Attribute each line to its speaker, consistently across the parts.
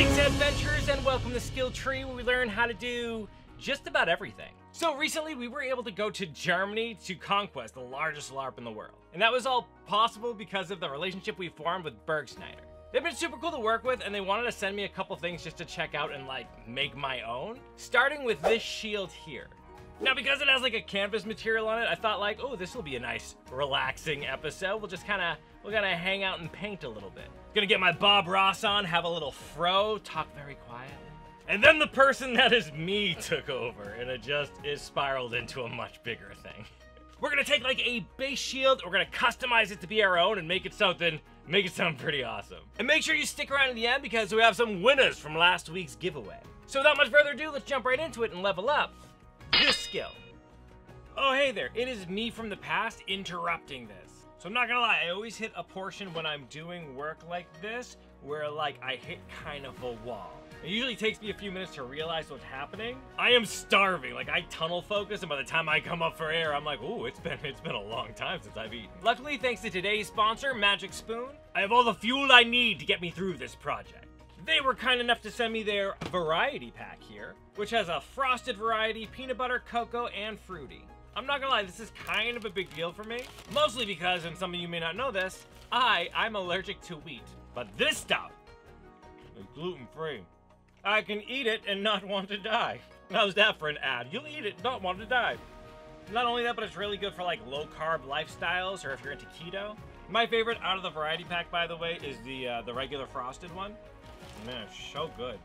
Speaker 1: Greetings, adventurers, and welcome to Skill Tree, where we learn how to do just about everything. So recently, we were able to go to Germany to conquest the largest LARP in the world. And that was all possible because of the relationship we formed with Burgschneider. They've been super cool to work with, and they wanted to send me a couple things just to check out and, like, make my own. Starting with this shield here. Now, because it has like a canvas material on it, I thought like, oh, this will be a nice, relaxing episode. We'll just kind of, we'll kind of hang out and paint a little bit. Gonna get my Bob Ross on, have a little fro, talk very quietly. And then the person that is me took over, and it just is spiraled into a much bigger thing. We're gonna take like a base shield, we're gonna customize it to be our own and make it something, make it sound pretty awesome. And make sure you stick around to the end because we have some winners from last week's giveaway. So without much further ado, let's jump right into it and level up this skill. Oh, hey there, it is me from the past interrupting this. So I'm not gonna lie, I always hit a portion when I'm doing work like this where like I hit kind of a wall. It usually takes me a few minutes to realize what's happening. I am starving, like I tunnel focus and by the time I come up for air, I'm like, ooh, it's been, it's been a long time since I've eaten. Luckily, thanks to today's sponsor, Magic Spoon, I have all the fuel I need to get me through this project. They were kind enough to send me their variety pack here, which has a frosted variety, peanut butter, cocoa, and fruity. I'm not gonna lie, this is kind of a big deal for me. Mostly because, and some of you may not know this, I, I'm allergic to wheat. But this stuff is gluten-free. I can eat it and not want to die. How's that for an ad? You'll eat it, not want to die. Not only that, but it's really good for like low-carb lifestyles or if you're into keto. My favorite out of the variety pack, by the way, is the uh, the regular frosted one. Man, it's so good.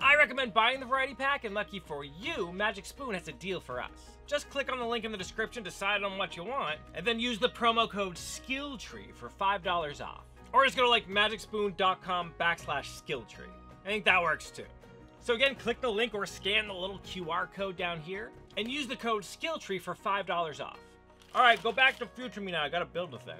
Speaker 1: I recommend buying the variety pack, and lucky for you, Magic Spoon has a deal for us. Just click on the link in the description, decide on what you want, and then use the promo code SKILLTREE for $5 off. Or just go to like magicspoon.com backslash skilltree. I think that works too. So again, click the link or scan the little QR code down here, and use the code SKILLTREE for $5 off. Alright, go back to future me now, I gotta build a thing.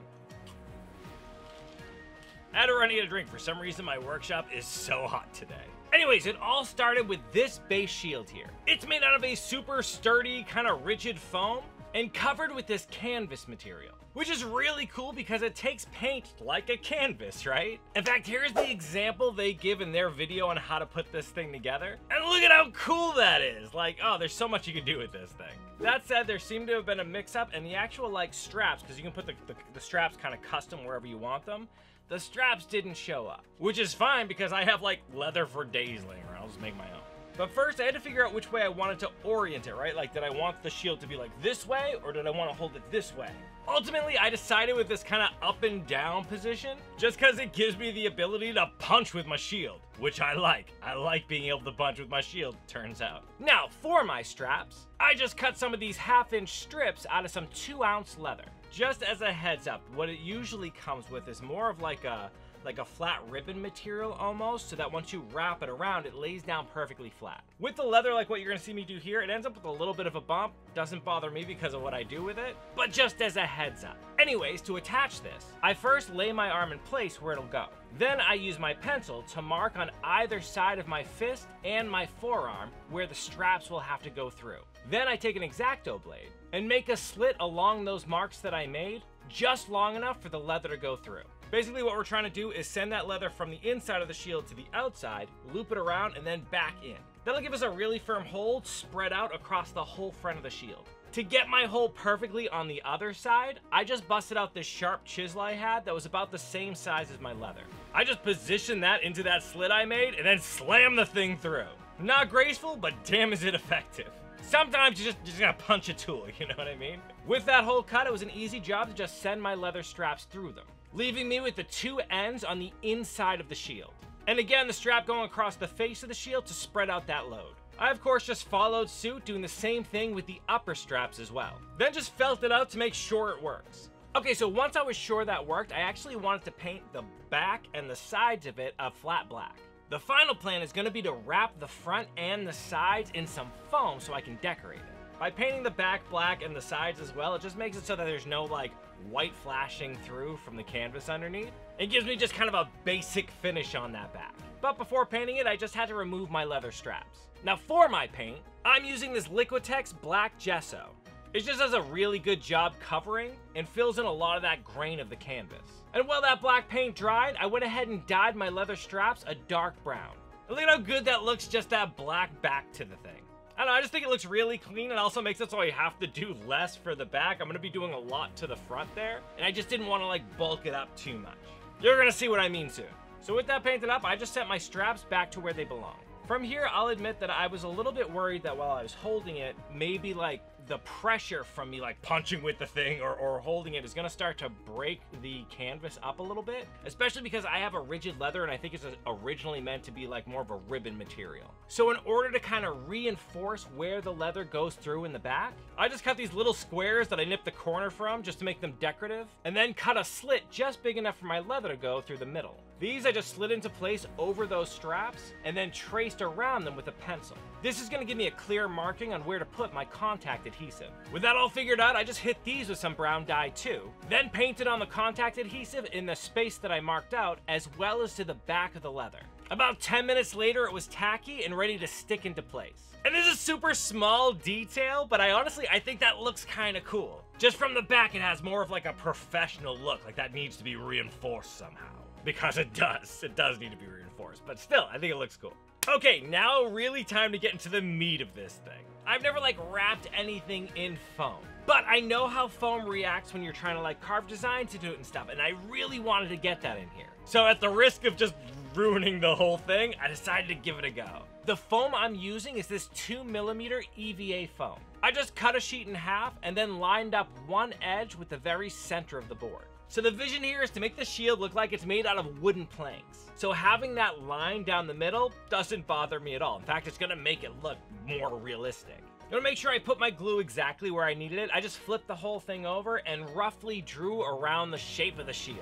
Speaker 1: I had to run eat a drink. For some reason, my workshop is so hot today. Anyways, it all started with this base shield here. It's made out of a super sturdy, kind of rigid foam and covered with this canvas material. Which is really cool because it takes paint like a canvas, right? In fact, here's the example they give in their video on how to put this thing together. And look at how cool that is. Like, oh, there's so much you can do with this thing. That said, there seemed to have been a mix-up and the actual, like, straps, because you can put the, the, the straps kind of custom wherever you want them the straps didn't show up. Which is fine because I have like leather for days laying around. I'll just make my own. But first, I had to figure out which way I wanted to orient it, right? Like, did I want the shield to be like this way, or did I want to hold it this way? Ultimately, I decided with this kind of up and down position, just because it gives me the ability to punch with my shield, which I like. I like being able to punch with my shield, turns out. Now, for my straps, I just cut some of these half-inch strips out of some two-ounce leather. Just as a heads up, what it usually comes with is more of like a like a flat ribbon material almost, so that once you wrap it around, it lays down perfectly flat. With the leather, like what you're gonna see me do here, it ends up with a little bit of a bump. Doesn't bother me because of what I do with it, but just as a heads up. Anyways, to attach this, I first lay my arm in place where it'll go. Then I use my pencil to mark on either side of my fist and my forearm where the straps will have to go through. Then I take an X-Acto blade and make a slit along those marks that I made, just long enough for the leather to go through. Basically what we're trying to do is send that leather from the inside of the shield to the outside, loop it around, and then back in. That'll give us a really firm hold spread out across the whole front of the shield. To get my hole perfectly on the other side, I just busted out this sharp chisel I had that was about the same size as my leather. I just positioned that into that slit I made and then slammed the thing through. Not graceful, but damn is it effective. Sometimes you just, you just gotta punch a tool, you know what I mean? With that hole cut, it was an easy job to just send my leather straps through them leaving me with the two ends on the inside of the shield. And again, the strap going across the face of the shield to spread out that load. I of course just followed suit doing the same thing with the upper straps as well. Then just felt it out to make sure it works. Okay, so once I was sure that worked, I actually wanted to paint the back and the sides of it a flat black. The final plan is going to be to wrap the front and the sides in some foam so I can decorate it. By painting the back black and the sides as well, it just makes it so that there's no like white flashing through from the canvas underneath. It gives me just kind of a basic finish on that back. But before painting it, I just had to remove my leather straps. Now for my paint, I'm using this Liquitex Black Gesso. It just does a really good job covering and fills in a lot of that grain of the canvas. And while that black paint dried, I went ahead and dyed my leather straps a dark brown. Look at how good that looks just that black back to the thing. I don't know, I just think it looks really clean and also makes it so I have to do less for the back. I'm gonna be doing a lot to the front there, and I just didn't want to like bulk it up too much. You're gonna see what I mean soon. So with that painted up, I just set my straps back to where they belong. From here, I'll admit that I was a little bit worried that while I was holding it, maybe like the pressure from me like punching with the thing or, or holding it is going to start to break the canvas up a little bit, especially because I have a rigid leather and I think it's originally meant to be like more of a ribbon material. So in order to kind of reinforce where the leather goes through in the back, I just cut these little squares that I nipped the corner from just to make them decorative, and then cut a slit just big enough for my leather to go through the middle. These I just slid into place over those straps and then traced around them with a pencil. This is going to give me a clear marking on where to put my contact adhesive. With that all figured out, I just hit these with some brown dye too, then painted on the contact adhesive in the space that I marked out as well as to the back of the leather. About 10 minutes later, it was tacky and ready to stick into place. And this is a super small detail, but I honestly, I think that looks kind of cool. Just from the back, it has more of like a professional look, like that needs to be reinforced somehow because it does. It does need to be reinforced, but still, I think it looks cool. Okay, now really time to get into the meat of this thing. I've never like wrapped anything in foam, but I know how foam reacts when you're trying to like carve designs into it and stuff, and I really wanted to get that in here. So at the risk of just ruining the whole thing, I decided to give it a go. The foam I'm using is this 2mm EVA foam. I just cut a sheet in half and then lined up one edge with the very center of the board. So the vision here is to make the shield look like it's made out of wooden planks. So having that line down the middle doesn't bother me at all. In fact, it's gonna make it look more realistic. I'm gonna make sure I put my glue exactly where I needed it. I just flipped the whole thing over and roughly drew around the shape of the shield.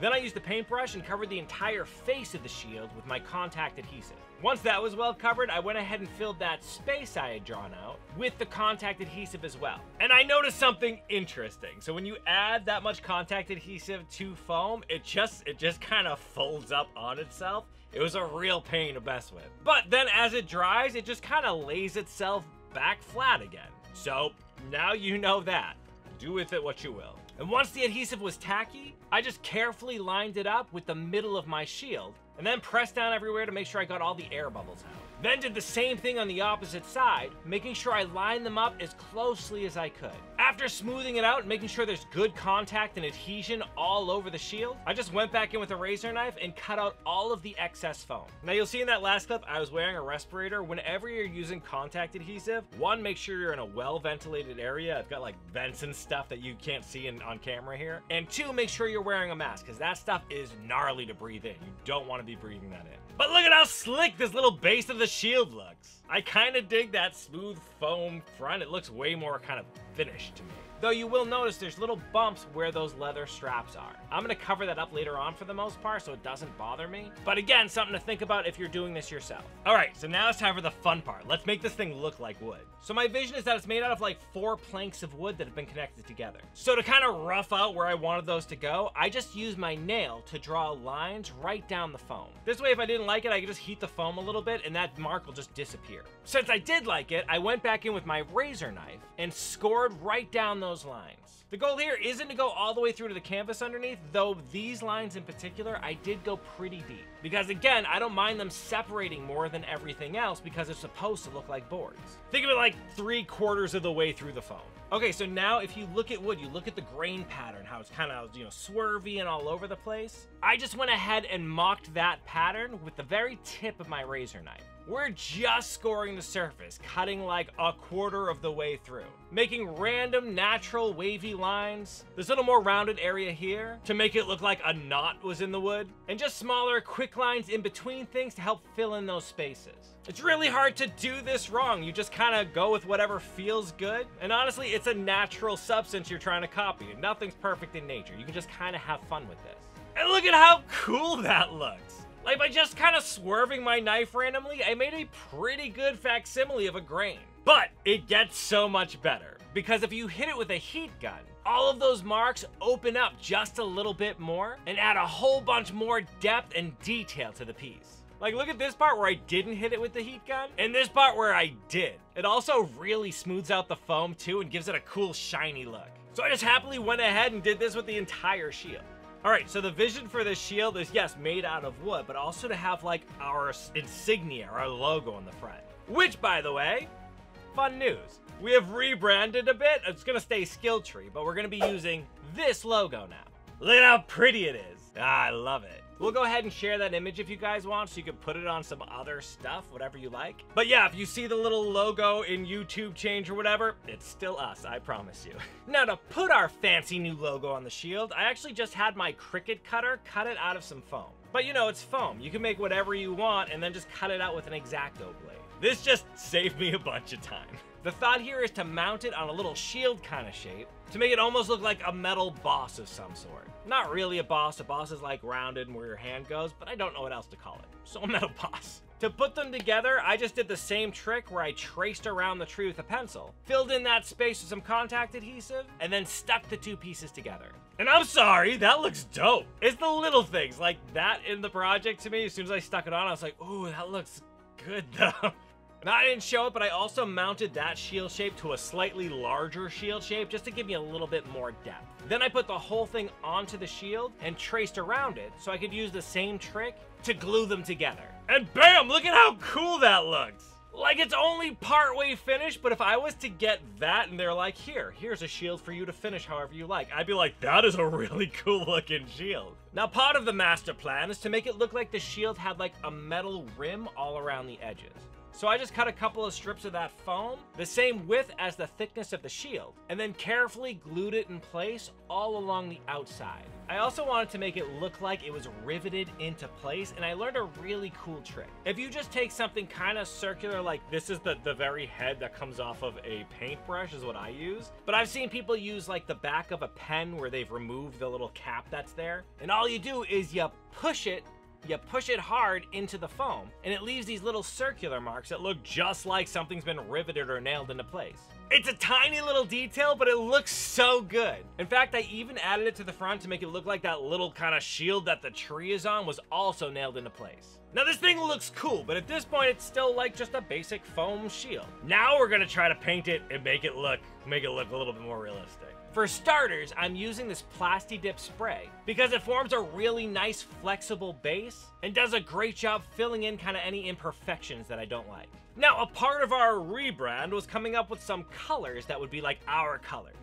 Speaker 1: Then I used the paintbrush and covered the entire face of the shield with my contact adhesive. Once that was well covered, I went ahead and filled that space I had drawn out with the contact adhesive as well. And I noticed something interesting. So when you add that much contact adhesive to foam, it just it just kind of folds up on itself. It was a real pain to mess with. But then as it dries, it just kind of lays itself back flat again. So now you know that. Do with it what you will. And once the adhesive was tacky, I just carefully lined it up with the middle of my shield, and then pressed down everywhere to make sure I got all the air bubbles out. Then did the same thing on the opposite side, making sure I lined them up as closely as I could. After smoothing it out and making sure there's good contact and adhesion all over the shield, I just went back in with a razor knife and cut out all of the excess foam. Now you'll see in that last clip, I was wearing a respirator. Whenever you're using contact adhesive, one, make sure you're in a well-ventilated area. I've got like vents and stuff that you can't see in, on camera here. And two, make sure you're wearing a mask because that stuff is gnarly to breathe in. You don't want to be breathing that in. But look at how slick this little base of the shield looks. I kind of dig that smooth foam front. It looks way more kind of finished to me. Though you will notice there's little bumps where those leather straps are. I'm gonna cover that up later on for the most part so it doesn't bother me. But again, something to think about if you're doing this yourself. All right, so now it's time for the fun part. Let's make this thing look like wood. So my vision is that it's made out of like four planks of wood that have been connected together. So to kind of rough out where I wanted those to go, I just used my nail to draw lines right down the foam. This way, if I didn't like it, I could just heat the foam a little bit and that mark will just disappear. Since I did like it, I went back in with my razor knife and scored right down those lines. The goal here isn't to go all the way through to the canvas underneath, though these lines in particular, I did go pretty deep. Because again, I don't mind them separating more than everything else because it's supposed to look like boards. Think of it like three quarters of the way through the foam. Okay, so now if you look at wood, you look at the grain pattern, how it's kind of, you know, swervy and all over the place. I just went ahead and mocked that pattern with the very tip of my razor knife. We're just scoring the surface, cutting like a quarter of the way through. Making random natural wavy lines, this little more rounded area here to make it look like a knot was in the wood, and just smaller quick lines in between things to help fill in those spaces. It's really hard to do this wrong. You just kind of go with whatever feels good. And honestly, it's a natural substance you're trying to copy. Nothing's perfect in nature. You can just kind of have fun with this. And look at how cool that looks. Like, by just kind of swerving my knife randomly, I made a pretty good facsimile of a grain. But it gets so much better, because if you hit it with a heat gun, all of those marks open up just a little bit more and add a whole bunch more depth and detail to the piece. Like, look at this part where I didn't hit it with the heat gun, and this part where I did. It also really smooths out the foam too and gives it a cool shiny look. So I just happily went ahead and did this with the entire shield. Alright, so the vision for this shield is, yes, made out of wood, but also to have, like, our insignia, our logo on the front. Which, by the way, fun news. We have rebranded a bit. It's gonna stay Skill Tree, but we're gonna be using this logo now. Look at how pretty it is. Ah, I love it. We'll go ahead and share that image if you guys want, so you can put it on some other stuff, whatever you like. But yeah, if you see the little logo in YouTube change or whatever, it's still us, I promise you. now to put our fancy new logo on the shield, I actually just had my Cricut cutter cut it out of some foam. But you know, it's foam. You can make whatever you want and then just cut it out with an X-Acto blade. This just saved me a bunch of time. The thought here is to mount it on a little shield kind of shape to make it almost look like a metal boss of some sort. Not really a boss, a boss is like rounded and where your hand goes, but I don't know what else to call it. So a metal boss. To put them together, I just did the same trick where I traced around the tree with a pencil, filled in that space with some contact adhesive, and then stuck the two pieces together. And I'm sorry, that looks dope. It's the little things like that in the project to me. As soon as I stuck it on, I was like, ooh, that looks good though. I didn't show it, but I also mounted that shield shape to a slightly larger shield shape just to give me a little bit more depth. Then I put the whole thing onto the shield and traced around it so I could use the same trick to glue them together. And bam, look at how cool that looks. Like it's only partway finished, but if I was to get that and they're like, here, here's a shield for you to finish however you like, I'd be like, that is a really cool looking shield. Now, part of the master plan is to make it look like the shield had like a metal rim all around the edges. So I just cut a couple of strips of that foam, the same width as the thickness of the shield, and then carefully glued it in place all along the outside. I also wanted to make it look like it was riveted into place, and I learned a really cool trick. If you just take something kind of circular, like this is the, the very head that comes off of a paintbrush is what I use, but I've seen people use like the back of a pen where they've removed the little cap that's there, and all you do is you push it you push it hard into the foam, and it leaves these little circular marks that look just like something's been riveted or nailed into place. It's a tiny little detail, but it looks so good. In fact, I even added it to the front to make it look like that little kind of shield that the tree is on was also nailed into place. Now this thing looks cool, but at this point it's still like just a basic foam shield. Now we're gonna try to paint it and make it look, make it look a little bit more realistic. For starters, I'm using this Plasti-Dip spray because it forms a really nice flexible base and does a great job filling in kind of any imperfections that I don't like. Now, a part of our rebrand was coming up with some colors that would be like our colors.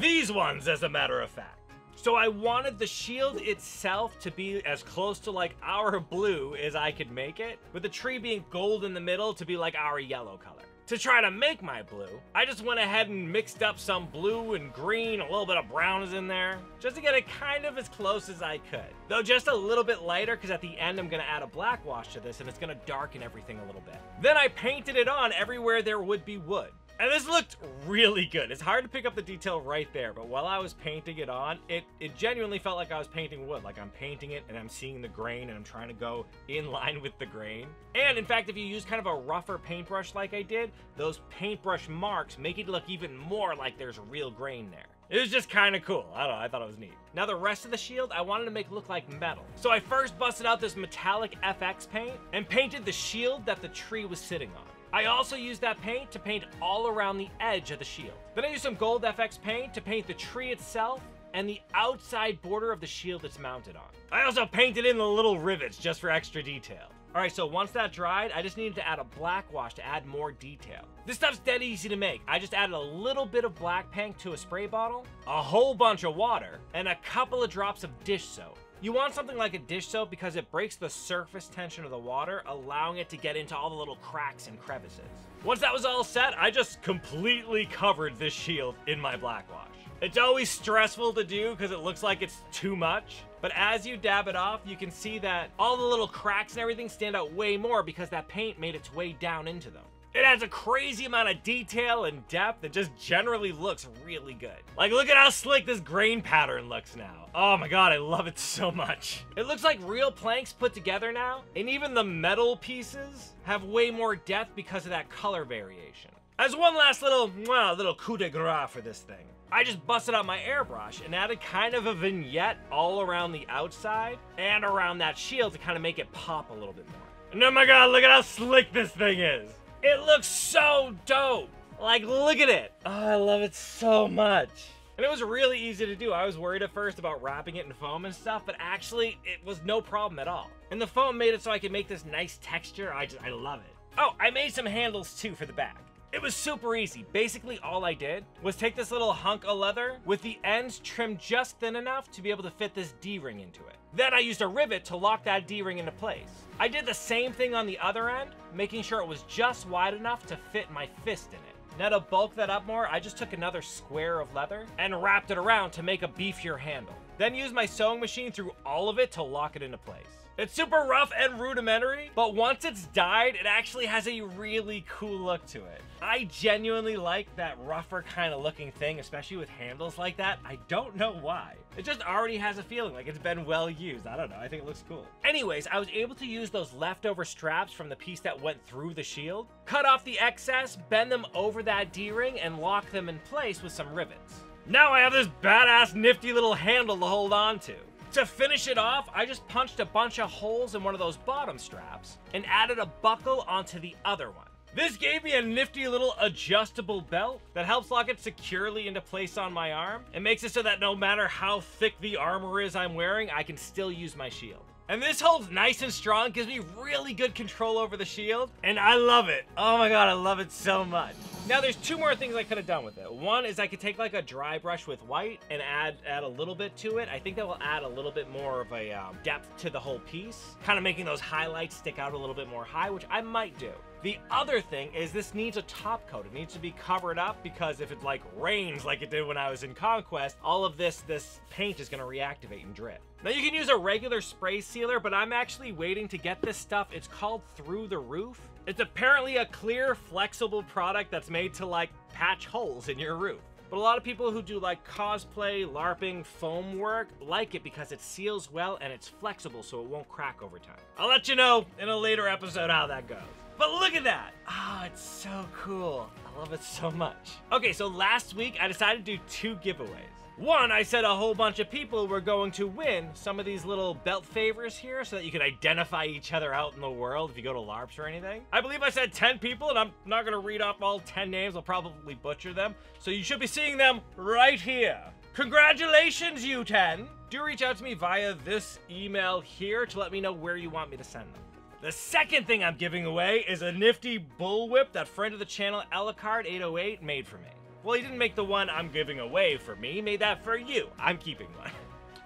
Speaker 1: These ones, as a matter of fact. So I wanted the shield itself to be as close to like our blue as I could make it, with the tree being gold in the middle to be like our yellow color. To try to make my blue, I just went ahead and mixed up some blue and green, a little bit of brown is in there, just to get it kind of as close as I could. Though just a little bit lighter, because at the end I'm to add a black wash to this and it's to darken everything a little bit. Then I painted it on everywhere there would be wood. And this looked really good. It's hard to pick up the detail right there, but while I was painting it on, it, it genuinely felt like I was painting wood. Like I'm painting it and I'm seeing the grain and I'm trying to go in line with the grain. And in fact, if you use kind of a rougher paintbrush like I did, those paintbrush marks make it look even more like there's real grain there. It was just kind of cool. I don't know, I thought it was neat. Now the rest of the shield, I wanted to make look like metal. So I first busted out this metallic FX paint and painted the shield that the tree was sitting on. I also used that paint to paint all around the edge of the shield. Then I used some gold FX paint to paint the tree itself and the outside border of the shield it's mounted on. I also painted in the little rivets just for extra detail. Alright, so once that dried, I just needed to add a black wash to add more detail. This stuff's dead easy to make. I just added a little bit of black paint to a spray bottle, a whole bunch of water, and a couple of drops of dish soap. You want something like a dish soap because it breaks the surface tension of the water, allowing it to get into all the little cracks and crevices. Once that was all set, I just completely covered this shield in my black wash. It's always stressful to do because it looks like it's too much, but as you dab it off, you can see that all the little cracks and everything stand out way more because that paint made its way down into them. It has a crazy amount of detail and depth that just generally looks really good. Like, look at how slick this grain pattern looks now. Oh my god, I love it so much. It looks like real planks put together now, and even the metal pieces have way more depth because of that color variation. As one last little, mwah, little coup de grace for this thing, I just busted out my airbrush and added kind of a vignette all around the outside and around that shield to kind of make it pop a little bit more. And oh my god, look at how slick this thing is. It looks so dope. Like, look at it. Oh, I love it so much. And it was really easy to do. I was worried at first about wrapping it in foam and stuff, but actually, it was no problem at all. And the foam made it so I could make this nice texture. I just, I love it. Oh, I made some handles too for the back. It was super easy. Basically, all I did was take this little hunk of leather with the ends trimmed just thin enough to be able to fit this D-ring into it. Then I used a rivet to lock that D-ring into place. I did the same thing on the other end, making sure it was just wide enough to fit my fist in it. Now to bulk that up more, I just took another square of leather and wrapped it around to make a beefier handle. Then used my sewing machine through all of it to lock it into place. It's super rough and rudimentary, but once it's dyed, it actually has a really cool look to it. I genuinely like that rougher kind of looking thing, especially with handles like that. I don't know why. It just already has a feeling like it's been well used. I don't know, I think it looks cool. Anyways, I was able to use those leftover straps from the piece that went through the shield, cut off the excess, bend them over that D-ring, and lock them in place with some rivets. Now I have this badass nifty little handle to hold on to. To finish it off, I just punched a bunch of holes in one of those bottom straps and added a buckle onto the other one. This gave me a nifty little adjustable belt that helps lock it securely into place on my arm and makes it so that no matter how thick the armor is I'm wearing, I can still use my shield. And this holds nice and strong, gives me really good control over the shield, and I love it. Oh my god, I love it so much. Now there's two more things I could have done with it. One is I could take like a dry brush with white and add add a little bit to it. I think that will add a little bit more of a um, depth to the whole piece, kind of making those highlights stick out a little bit more high, which I might do. The other thing is this needs a top coat. It needs to be covered up because if it like rains like it did when I was in Conquest, all of this this paint is to reactivate and drip. Now you can use a regular spray sealer, but I'm actually waiting to get this stuff. It's called Through the Roof. It's apparently a clear, flexible product that's made to like patch holes in your roof. But a lot of people who do like cosplay, LARPing, foam work like it because it seals well and it's flexible so it won't crack over time. I'll let you know in a later episode how that goes. But look at that! Ah, oh, it's so cool. I love it so much. Okay, so last week I decided to do two giveaways. One, I said a whole bunch of people were going to win some of these little belt favors here so that you could identify each other out in the world if you go to LARPs or anything. I believe I said 10 people, and I'm not going to read off all 10 names. I'll probably butcher them. So you should be seeing them right here. Congratulations, you 10! Do reach out to me via this email here to let me know where you want me to send them. The second thing I'm giving away is a nifty bullwhip that friend of the channel, Elicard808, made for me. Well, he didn't make the one I'm giving away for me. He made that for you. I'm keeping one.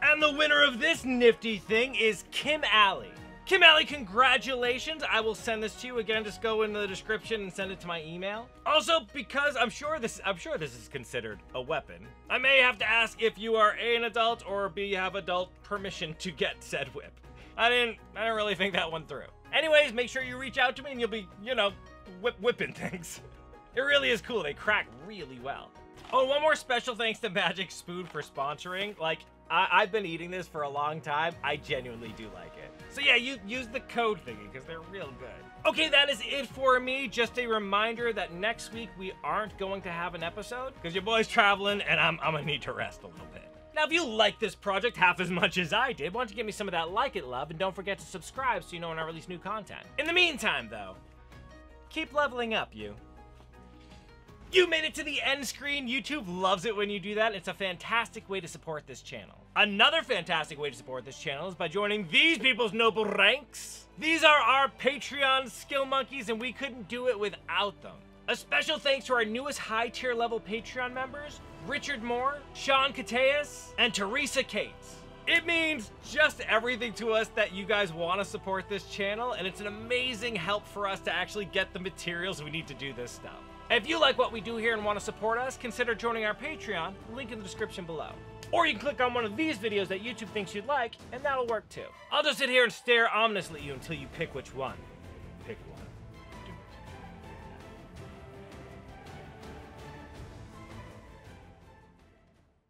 Speaker 1: And the winner of this nifty thing is Kim Alley. Kim Alley, congratulations. I will send this to you again. Just go in the description and send it to my email. Also, because I'm sure this I'm sure this is considered a weapon, I may have to ask if you are A, an adult or B, have adult permission to get said whip. I didn't I didn't really think that one through. Anyways, make sure you reach out to me and you'll be, you know, whip whipping things. It really is cool. They crack really well. Oh, one more special thanks to Magic Spoon for sponsoring. Like, I have been eating this for a long time. I genuinely do like it. So yeah, you use the code thingy because they're real good. Okay, that is it for me. Just a reminder that next week we aren't going to have an episode because your boy's traveling and I'm, I'm gonna need to rest a little bit. Now, if you like this project half as much as I did, why don't you give me some of that like it love and don't forget to subscribe so you know when I release new content. In the meantime, though, keep leveling up, you. You made it to the end screen. YouTube loves it when you do that. It's a fantastic way to support this channel. Another fantastic way to support this channel is by joining these people's noble ranks. These are our Patreon skill monkeys, and we couldn't do it without them. A special thanks to our newest high tier level Patreon members, Richard Moore, Sean Cateas, and Teresa Cates. It means just everything to us that you guys want to support this channel, and it's an amazing help for us to actually get the materials we need to do this stuff. If you like what we do here and want to support us, consider joining our Patreon, link in the description below. Or you can click on one of these videos that YouTube thinks you'd like, and that'll work too. I'll just sit here and stare ominously at you until you pick which one.